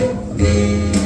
Música